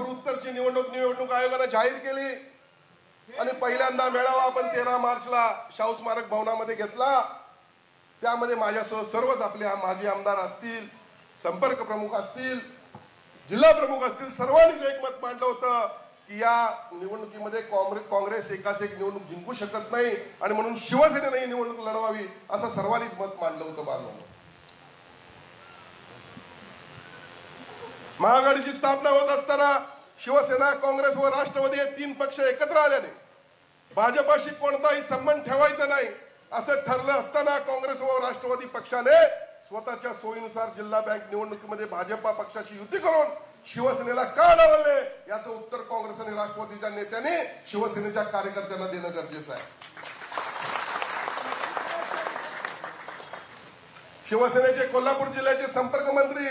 मार्चची निवडणूक निवडणूक आयोगानं जाहीर केली. आणि पहिल्यांदा मेळावा आपण तेरा मार्चला शाहू स्मारक भवनामध्ये घेतला. त्यामध्ये माझ्यासह सर्वच आपले माजी आमदार असतील संपर्क प्रमुख असतील जिल्हा प्रमुख असतील सर्वांनीच एकमत मांडलं होतं की या निवडणुकीमध्ये काँग्रेस काँग्रेस एकाच एक निवडणूक जिंकू शकत नाही आणि म्हणून शिवसेनेने ही निवडणूक लढवावी असं सर्वांनीच मत मांडलं होतं बांधवांना महाआघाडीची स्थापना होत असताना शिवसेना काँग्रेस व राष्ट्रवादी हे तीन पक्ष एकत्र आल्याने भाजपाशी कोणताही संबंध ठेवायचा नाही असं ठरलं असताना काँग्रेस व राष्ट्रवादी पक्षाने स्वतःच्या सोयीनुसार जिल्हा बँक निवडणुकीमध्ये भाजपा पक्षाशी युती करून शिवसेनेला का डावलले? याचं उत्तर काँग्रेस आणि राष्ट्रवादीच्या नेत्यांनी शिवसेनेच्या कार्यकर्त्यांना देणं गरजेचं आहे. शिवसेनेचे कोल्हापूर जिल्ह्याचे संपर्क मंत्री